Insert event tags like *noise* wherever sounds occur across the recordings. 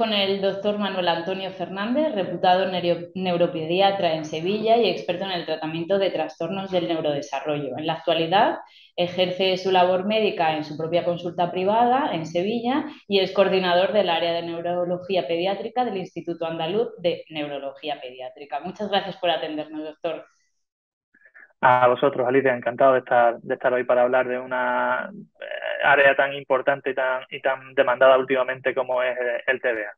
con el doctor Manuel Antonio Fernández, reputado neuropediatra en Sevilla y experto en el tratamiento de trastornos del neurodesarrollo. En la actualidad ejerce su labor médica en su propia consulta privada en Sevilla y es coordinador del área de neurología pediátrica del Instituto Andaluz de Neurología Pediátrica. Muchas gracias por atendernos, doctor. A vosotros, Alicia, encantado de estar, de estar hoy para hablar de una eh, área tan importante y tan, y tan demandada últimamente como es eh, el TDA.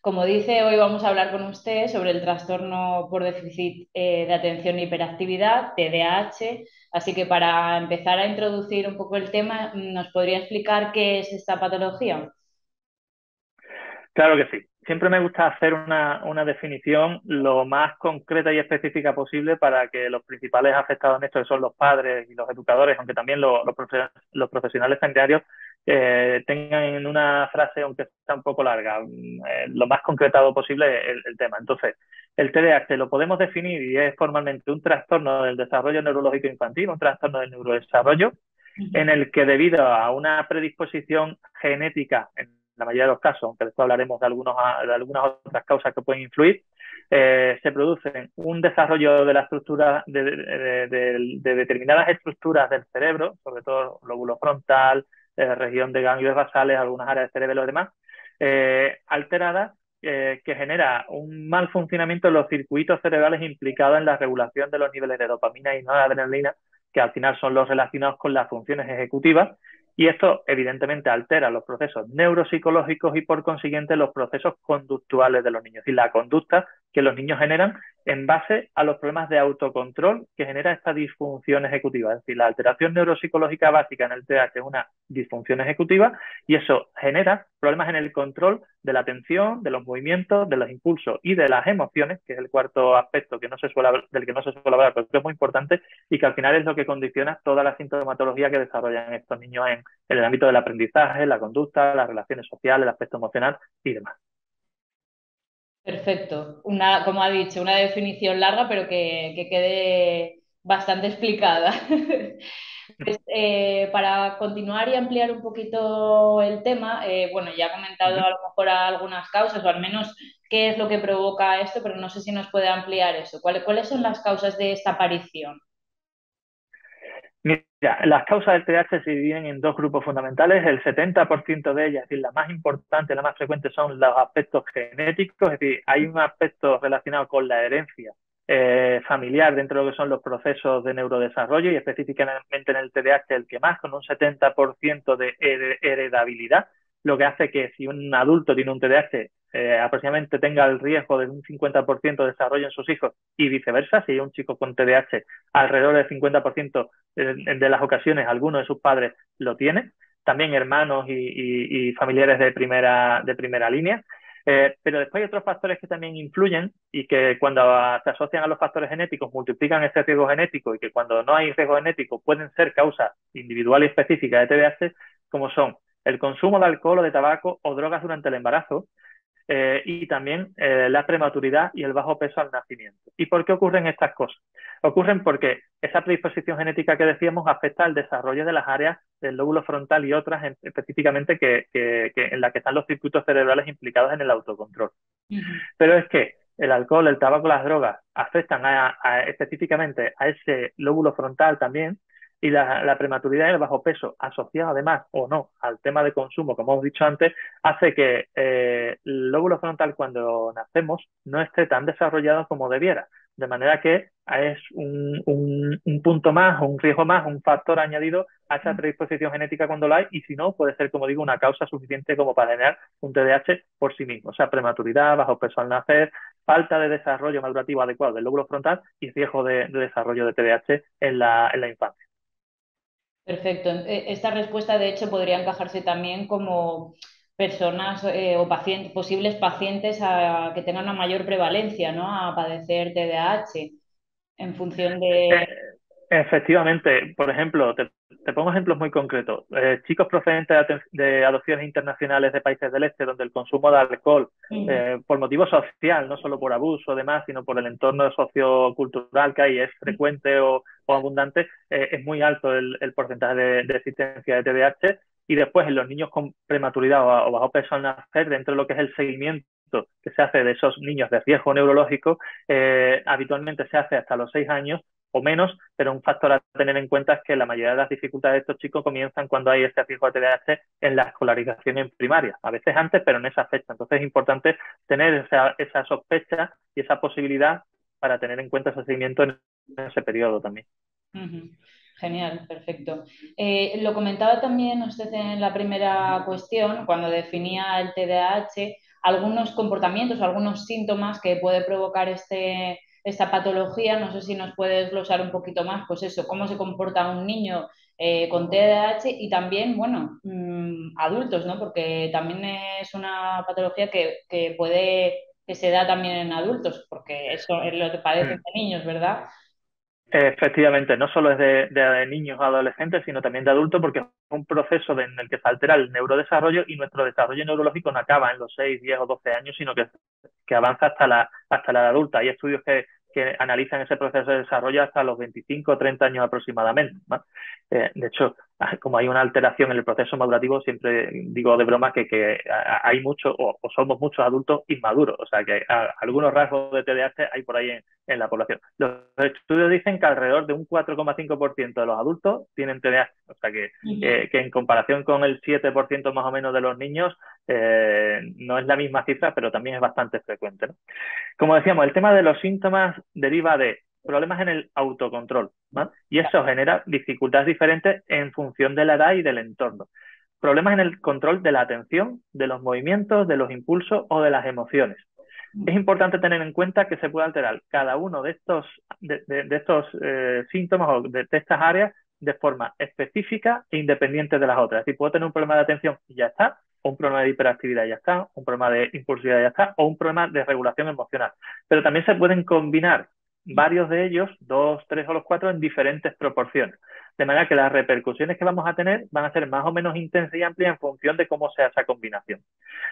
Como dice, hoy vamos a hablar con usted sobre el trastorno por déficit eh, de atención y hiperactividad, TDAH. Así que para empezar a introducir un poco el tema, ¿nos podría explicar qué es esta patología? Claro que sí siempre me gusta hacer una, definición lo más concreta y específica posible para que los principales afectados en esto, que son los padres y los educadores, aunque también los, los, profesionales sanitarios, eh, tengan en una frase, aunque está un poco larga, mm, eh, lo más concretado posible el, tema. Entonces, el TDAH lo podemos definir y es formalmente un trastorno del desarrollo neurológico infantil, un trastorno del neurodesarrollo, en el que debido a una predisposición genética en la mayoría de los casos, aunque después hablaremos de, algunos, de algunas otras causas que pueden influir, eh, se produce un desarrollo de la estructura, de, determinadas estructuras del cerebro, sobre todo lóbulo frontal, eh, región de ganglios basales, algunas áreas del cerebro y demás, eh, alteradas que genera un mal funcionamiento de los circuitos cerebrales implicados en la regulación de los niveles de dopamina y de adrenalina, que al final son los relacionados con las funciones ejecutivas y esto evidentemente altera los procesos neuropsicológicos y por consiguiente los procesos conductuales de los niños y la conducta que los niños generan en base a los problemas de autocontrol que genera esta disfunción ejecutiva. Es decir, la alteración neuropsicológica básica en el TDAH es una disfunción ejecutiva y eso genera problemas en el control de la atención, de los movimientos, de los impulsos y de las emociones, que es el cuarto aspecto que no se suele, del que no se suele hablar, pero que es muy importante y que al final es lo que condiciona toda la sintomatología que desarrollan estos niños en, el ámbito del aprendizaje, la conducta, las relaciones sociales, el aspecto emocional y demás. Perfecto. Una, como ha dicho, una definición larga, pero que, que quede bastante explicada. *laughs* Pues, eh, para continuar y ampliar un poquito el tema, eh, bueno, ya ha comentado a lo mejor algunas causas, o al menos qué es lo que provoca esto, pero no sé si nos puede ampliar eso. ¿Cuáles, cuáles son las causas de esta aparición? Mira, las causas del TDAH se dividen en dos grupos fundamentales. El 70% de ellas, es decir, la más importante, la más frecuente, son los aspectos genéticos, es decir, hay un aspecto relacionado con la herencia eh, familiar dentro de lo que son los procesos de neurodesarrollo y específicamente en el TDAH el que más, con un 70% de heredabilidad, lo que hace que si un adulto tiene un TDAH eh, aproximadamente tenga el riesgo de un 50% de desarrollo en sus hijos y viceversa, si hay un chico con TDAH, alrededor del 50% de, las ocasiones alguno de sus padres lo tiene, también hermanos y, y familiares de primera, de primera línea. Eh, pero después hay otros factores que también influyen y que cuando se asocian a los factores genéticos multiplican ese riesgo genético y que cuando no hay riesgo genético pueden ser causas individuales y específicas de TDAH, como son el consumo de alcohol o de tabaco o drogas durante el embarazo, eh, y también eh, la prematuridad y el bajo peso al nacimiento. ¿Y por qué ocurren estas cosas? Ocurren porque esa predisposición genética que decíamos afecta al desarrollo de las áreas del lóbulo frontal y otras específicamente que, en las que están los circuitos cerebrales implicados en el autocontrol. Pero es que el alcohol, el tabaco, las drogas afectan específicamente a ese lóbulo frontal también y la, prematuridad y el bajo peso, asociado además o no al tema de consumo, como hemos dicho antes, hace que eh, el lóbulo frontal cuando nacemos no esté tan desarrollado como debiera. De manera que es un, un, punto más, un riesgo más, un factor añadido a esa predisposición genética cuando la hay, y si no, puede ser, como digo, una causa suficiente como para generar un TDAH por sí mismo. O sea, prematuridad, bajo peso al nacer, falta de desarrollo madurativo adecuado del lóbulo frontal y riesgo de, desarrollo de TDAH en la, en la infancia. Perfecto. E, esta respuesta, de hecho, podría encajarse también como personas eh, o pacientes, posibles pacientes a, que tengan una mayor prevalencia ¿no? a padecer TDAH en función de... Eh, efectivamente, por ejemplo, te, pongo ejemplos muy concretos. Eh, chicos procedentes de, adopciones internacionales de países del este, donde el consumo de alcohol, por motivo social, no solo por abuso, demás, sino por el entorno sociocultural que hay, es frecuente o, abundante, eh, es muy alto el, porcentaje de, existencia de TDAH y después en los niños con prematuridad o, bajo peso al nacer, dentro de lo que es el seguimiento que se hace de esos niños de riesgo neurológico, eh, habitualmente se hace hasta los seis años o menos, pero un factor a tener en cuenta es que la mayoría de las dificultades de estos chicos comienzan cuando hay ese riesgo de TDAH en la escolarización en primaria, a veces antes, pero en esa fecha. Entonces es importante tener esa, sospecha y esa posibilidad para tener en cuenta ese seguimiento en ese periodo también. Genial, perfecto. Eh, lo comentaba también usted en la primera cuestión, cuando definía el TDAH, algunos comportamientos, algunos síntomas que puede provocar este, esta patología. No sé si nos puedes glosar un poquito más, pues eso, cómo se comporta un niño eh, con TDAH y también, bueno, mm, adultos, ¿no? Porque también es una patología que, que, puede, que se da también en adultos, porque eso es lo que padecen mm. de niños, ¿verdad? Efectivamente, no solo es de, niños o adolescentes, sino también de adultos, porque es un proceso en el que se altera el neurodesarrollo y nuestro desarrollo neurológico no acaba en los 6, 10 o 12 años, sino que, que avanza hasta la, hasta la adulta. Hay estudios que, que analizan ese proceso de desarrollo hasta los 25 o 30 años aproximadamente. Eh, de hecho, *laughs* como hay una alteración en el proceso madurativo, siempre digo de broma que, que hay muchos o, somos muchos adultos inmaduros, o sea que algunos rasgos de TDAH hay por ahí en, en, la población. Los estudios dicen que alrededor de un 4,5% de los adultos tienen TDAH, o sea que, eh, que en comparación con el 7% más o menos de los niños, eh, no es la misma cifra, pero también es bastante frecuente. ¿no? Como decíamos, el tema de los síntomas deriva de problemas en el autocontrol, y eso genera dificultades diferentes en función de la edad y del entorno. Problemas en el control de la atención, de los movimientos, de los impulsos o de las emociones. Es importante tener en cuenta que se puede alterar cada uno de estos, de, estos eh, síntomas o de, estas áreas de forma específica e independiente de las otras. Es decir, puedo tener un problema de atención y ya está, un problema de hiperactividad y ya está, un problema de impulsividad y ya está, o un problema de regulación emocional. Pero también se pueden combinar varios de ellos, dos, tres o los cuatro, en diferentes proporciones. De manera que las repercusiones que vamos a tener van a ser más o menos intensas y amplias en función de cómo sea esa combinación.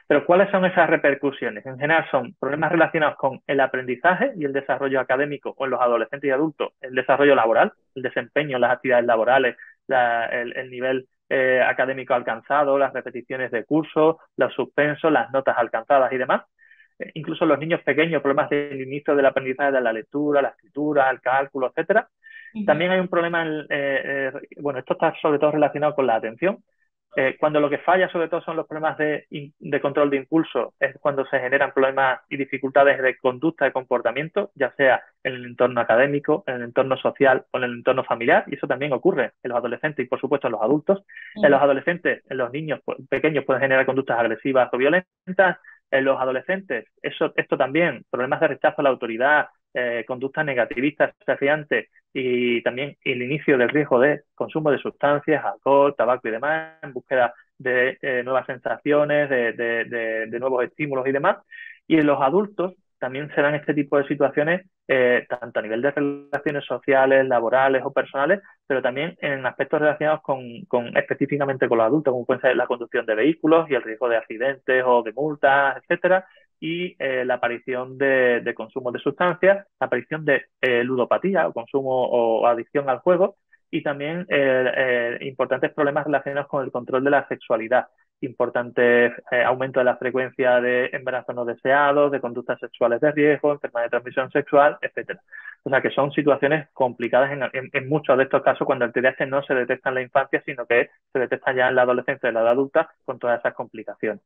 Pero ¿cuáles son esas repercusiones? En general son problemas relacionados con el aprendizaje y el desarrollo académico o en los adolescentes y adultos, el desarrollo laboral, el desempeño las actividades laborales, el, nivel eh, académico alcanzado, las repeticiones de curso, los suspensos, las notas alcanzadas y demás incluso los niños pequeños, problemas del inicio del aprendizaje de la lectura, la escritura, el cálculo, etcétera. También hay un problema, en, eh, eh, bueno, esto está sobre todo relacionado con la atención. Eh, cuando lo que falla sobre todo son los problemas de, de, control de impulso, es cuando se generan problemas y dificultades de conducta, de comportamiento, ya sea en el entorno académico, en el entorno social o en el entorno familiar, y eso también ocurre en los adolescentes y por supuesto en los adultos. En los adolescentes, en los niños pues, pequeños pueden generar conductas agresivas o violentas, en los adolescentes, eso, esto también, problemas de rechazo a la autoridad, eh, conductas negativistas, desafiantes y también el inicio del riesgo de consumo de sustancias, alcohol, tabaco y demás, en búsqueda de eh, nuevas sensaciones, de, de, nuevos estímulos y demás. Y en los adultos también se dan este tipo de situaciones, eh, tanto a nivel de relaciones sociales, laborales o personales, pero también en aspectos relacionados con, con, específicamente con los adultos, como puede ser la conducción de vehículos y el riesgo de accidentes o de multas, etcétera, y eh, la aparición de, de, consumo de sustancias, la aparición de eh, ludopatía o consumo o adicción al juego, y también importantes problemas relacionados con el control de la sexualidad importante eh, aumento de la frecuencia de embarazos no deseados, de conductas sexuales de riesgo, enfermedad de transmisión sexual, etcétera. O sea que son situaciones complicadas en, muchos de estos casos cuando el TDAH no se detecta en la infancia, sino que se detecta ya en la adolescencia y la edad adulta con todas esas complicaciones.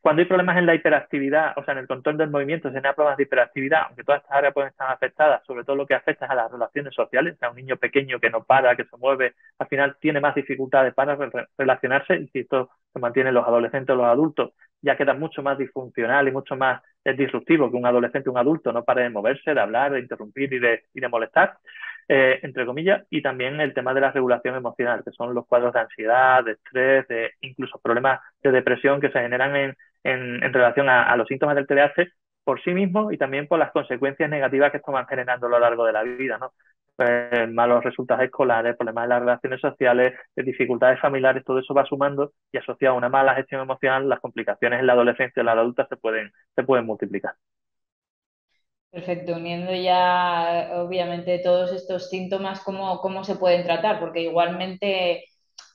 Cuando hay problemas en la hiperactividad, o sea, en el control del movimiento, si hay problemas de hiperactividad, aunque todas estas áreas pueden estar afectadas, sobre todo lo que afecta es a las relaciones sociales, o sea, un niño pequeño que no para, que se mueve, al final tiene más dificultades para relacionarse y si esto se mantiene en los adolescentes o los adultos, ya queda mucho más disfuncional y mucho más disruptivo que un adolescente un adulto no pare de moverse, de hablar, de interrumpir y de, y de molestar. Eh, entre comillas, y también el tema de la regulación emocional, que son los cuadros de ansiedad, de estrés, de incluso problemas de depresión que se generan en, en, en relación a, los síntomas del TDAH por sí mismos y también por las consecuencias negativas que esto van generando a lo largo de la vida, ¿no? Pues, malos resultados escolares, problemas de las relaciones sociales, dificultades familiares, todo eso va sumando y asociado a una mala gestión emocional, las complicaciones en la adolescencia y en la adulta se pueden, se pueden multiplicar. Perfecto, uniendo ya obviamente todos estos síntomas, ¿cómo, cómo se pueden tratar? Porque igualmente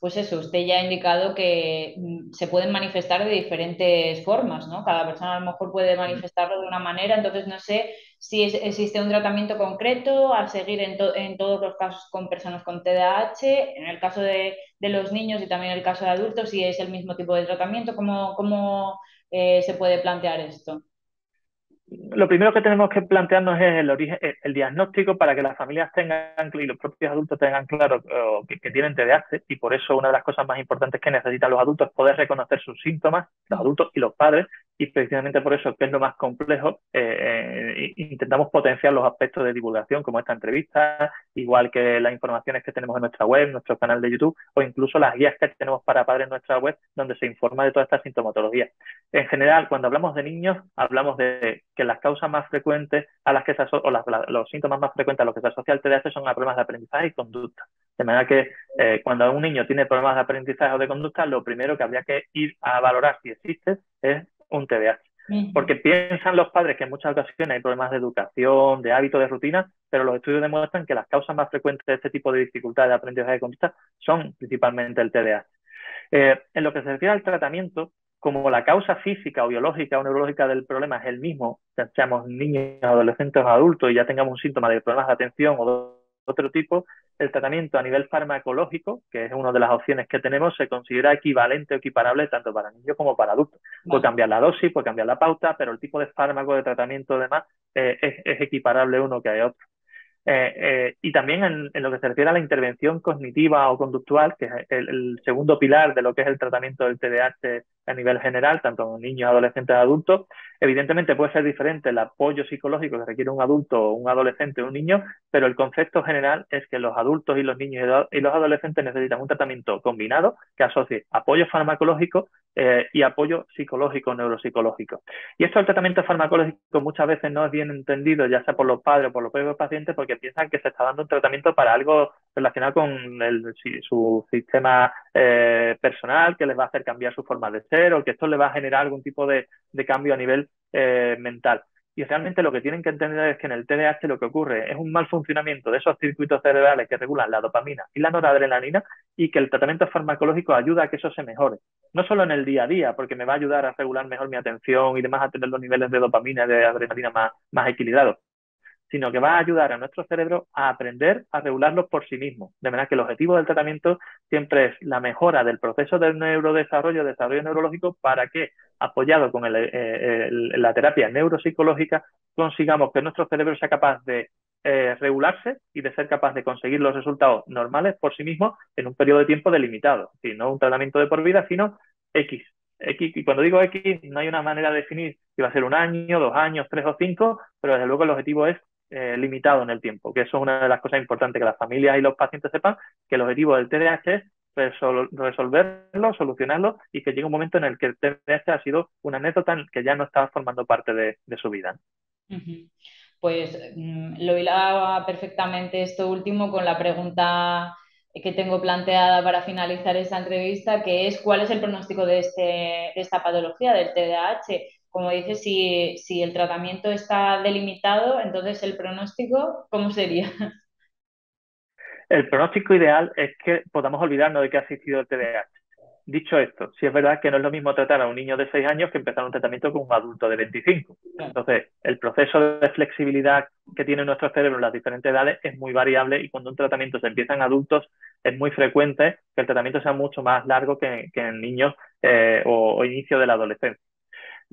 pues eso, usted ya ha indicado que mm, se pueden manifestar de diferentes formas, ¿no? Cada persona a lo mejor puede manifestarlo de una manera, entonces no sé si existe un tratamiento concreto a seguir en, en, todos los casos con personas con TDAH, en el caso de, de, los niños y también en el caso de adultos, si es el mismo tipo de tratamiento, ¿cómo, cómo eh, se puede plantear esto? Lo primero que tenemos que plantearnos es el origen, el diagnóstico para que las familias tengan y los propios adultos tengan claro que, que, tienen TDAH y por eso una de las cosas más importantes que necesitan los adultos es poder reconocer sus síntomas, los adultos y los padres, y precisamente por eso, que es lo más complejo, eh, eh, intentamos potenciar los aspectos de divulgación como esta entrevista, igual que las informaciones que tenemos en nuestra web, nuestro canal de YouTube o incluso las guías que tenemos para padres en nuestra web donde se informa de toda esta sintomatología. En general, cuando hablamos de niños, hablamos de que las causas más frecuentes a las que se o los síntomas más frecuentes a los que se asocia el TDAH son a problemas de aprendizaje y conducta. De manera que eh, cuando un niño tiene problemas de aprendizaje o de conducta, lo primero que habría que ir a valorar si existe es un TDAH. Porque piensan los padres que en muchas ocasiones hay problemas de educación, de hábito, de rutina, pero los estudios demuestran que las causas más frecuentes de este tipo de dificultades de aprendizaje y conducta son principalmente el TDAH. Eh, en lo que se refiere al tratamiento, como la causa física o biológica o neurológica del problema es el mismo, seamos niños, adolescentes o adultos y ya tengamos un síntoma de problemas de atención o de otro tipo, el tratamiento a nivel farmacológico, que es una de las opciones que tenemos, se considera equivalente o equiparable tanto para niños como para adultos. Puede cambiar la dosis, puede cambiar la pauta, pero el tipo de fármaco de tratamiento además eh, es, es, equiparable uno que a otro. Eh, eh, y también en, lo que se refiere a la intervención cognitiva o conductual, que es el, segundo pilar de lo que es el tratamiento del TDAH a nivel general, tanto niños, adolescentes, adultos, evidentemente puede ser diferente el apoyo psicológico que requiere un adulto, un adolescente o un niño, pero el concepto general es que los adultos y los niños y los adolescentes necesitan un tratamiento combinado que asocie apoyo farmacológico eh, y apoyo psicológico, neuropsicológico. Y esto del tratamiento farmacológico muchas veces no es bien entendido, ya sea por los padres o por los propios pacientes, porque piensan que se está dando un tratamiento para algo relacionado con su sistema eh, personal, que les va a hacer cambiar su forma de ser o que esto le va a generar algún tipo de, cambio a nivel eh, mental. Y realmente lo que tienen que entender es que en el TDAH lo que ocurre es un mal funcionamiento de esos circuitos cerebrales que regulan la dopamina y la noradrenalina y que el tratamiento farmacológico ayuda a que eso se mejore. No solo en el día a día, porque me va a ayudar a regular mejor mi atención y demás, a tener los niveles de dopamina y de adrenalina más, más equilibrados, sino que va a ayudar a nuestro cerebro a aprender a regularlos por sí mismo. De manera que el objetivo del tratamiento siempre es la mejora del proceso del neurodesarrollo, desarrollo neurológico, para que, apoyado con eh, la terapia neuropsicológica, consigamos que nuestro cerebro sea capaz de eh, regularse y de ser capaz de conseguir los resultados normales por sí mismo en un periodo de tiempo delimitado. Es no un tratamiento de por vida, sino X. X, y cuando digo X, no hay una manera de definir si va a ser un año, dos años, tres o cinco, pero desde luego el objetivo es eh, limitado en el tiempo, que eso es una de las cosas importantes que las familias y los pacientes sepan, que el objetivo del TDAH es resolverlo, solucionarlo y que llegue un momento en el que el TDAH ha sido una anécdota que ya no está formando parte de, su vida. Pues mm, lo hilaba perfectamente esto último con la pregunta que tengo planteada para finalizar esta entrevista, que es cuál es el pronóstico de, este, de esta patología del TDAH como dices, si, si el tratamiento está delimitado, entonces el pronóstico, ¿cómo sería? *laughs* El pronóstico ideal es que podamos olvidarnos de que ha existido el TDAH. Dicho esto, si es verdad que no es lo mismo tratar a un niño de 6 años que empezar un tratamiento con un adulto de 25. Entonces, el proceso de flexibilidad que tiene nuestro cerebro en las diferentes edades es muy variable y cuando un tratamiento se empieza en adultos es muy frecuente que el tratamiento sea mucho más largo que, en niños eh, o inicio de la adolescencia.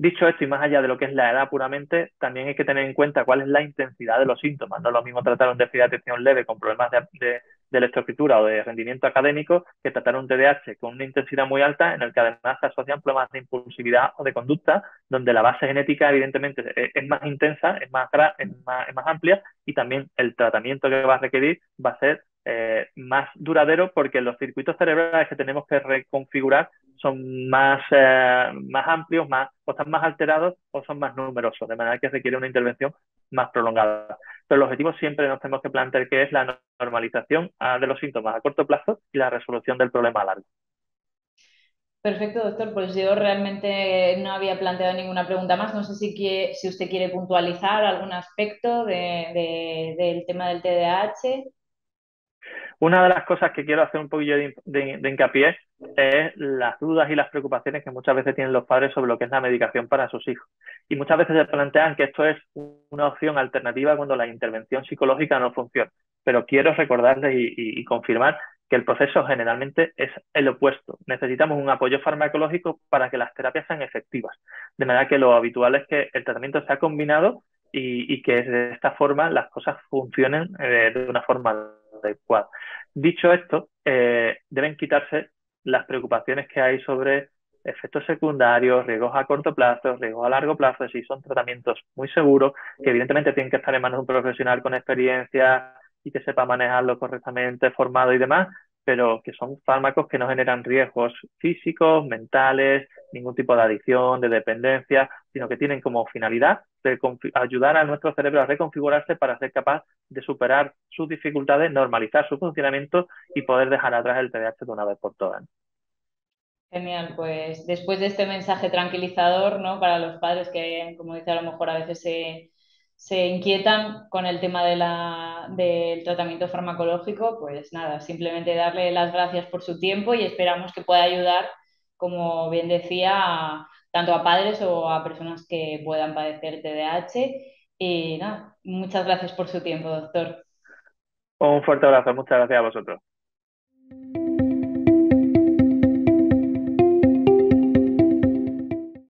Dicho esto, y más allá de lo que es la edad puramente, también hay que tener en cuenta cuál es la intensidad de los síntomas. No es lo mismo tratar un déficit de atención leve con problemas de, de, de o de rendimiento académico que tratar un TDAH con una intensidad muy alta en el que además se asocian problemas de impulsividad o de conducta, donde la base genética evidentemente es, más intensa, es más, es más, es más amplia y también el tratamiento que va a requerir va a ser eh, más duradero porque los circuitos cerebrales que tenemos que reconfigurar son más, eh, más amplios, más, o están más alterados o son más numerosos, de manera que requiere una intervención más prolongada. Pero el objetivo siempre nos tenemos que plantear que es la normalización ah, de los síntomas a corto plazo y la resolución del problema a largo. Perfecto, doctor. Pues yo realmente no había planteado ninguna pregunta más. No sé si, si usted quiere puntualizar algún aspecto del tema del TDAH. Una de las cosas que quiero hacer un poquillo de, hincapié es las dudas y las preocupaciones que muchas veces tienen los padres sobre lo que es la medicación para sus hijos. Y muchas veces se plantean que esto es una opción alternativa cuando la intervención psicológica no funciona. Pero quiero recordarles y confirmar que el proceso generalmente es el opuesto. Necesitamos un apoyo farmacológico para que las terapias sean efectivas. De manera que lo habitual es que el tratamiento sea combinado y, que de esta forma las cosas funcionen eh, de una forma adecuada. Dicho esto, eh, deben quitarse las preocupaciones que hay sobre efectos secundarios, riesgos a corto plazo, riesgos a largo plazo, si son tratamientos muy seguros, que evidentemente tienen que estar en manos de un profesional con experiencia y que sepa manejarlo correctamente, formado y demás, pero que son fármacos que no generan riesgos físicos, mentales, ningún tipo de adicción, de dependencia, sino que tienen como finalidad de ayudar a nuestro cerebro a reconfigurarse para ser capaz de superar sus dificultades, normalizar su funcionamiento y poder dejar atrás el TDAH de una vez por todas. Genial, pues después de este mensaje tranquilizador, ¿no? Para los padres que, como dice, a lo mejor a veces se se inquietan con el tema de la, del tratamiento farmacológico, pues nada, simplemente darle las gracias por su tiempo y esperamos que pueda ayudar, como bien decía, tanto a padres o a personas que puedan padecer TDAH. Y nada, muchas gracias por su tiempo, doctor. Un fuerte abrazo, muchas gracias a vosotros.